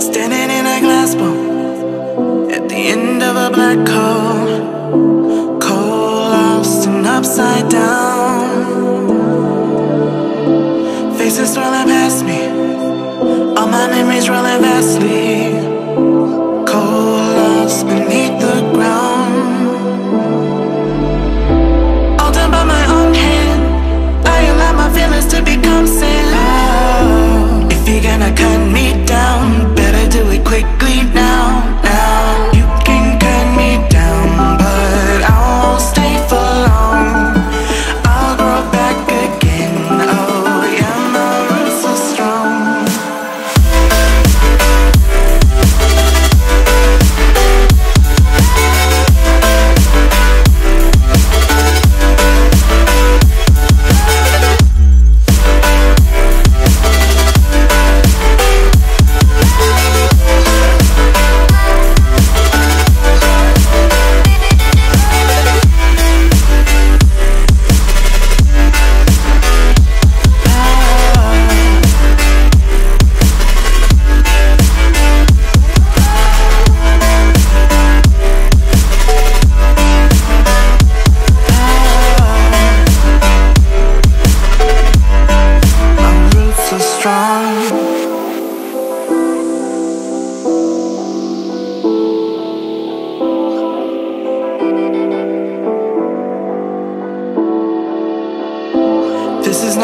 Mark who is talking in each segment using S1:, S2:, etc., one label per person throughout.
S1: Standing in a glass bowl at the end of a black hole, lost and upside down. Faces swirling past me, all my memories rolling.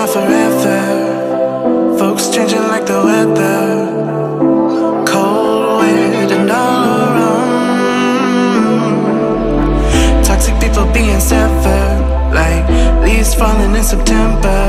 S1: not forever. Folks changing like the weather. Cold, weird, and all around. Toxic people being severed, like leaves falling in September.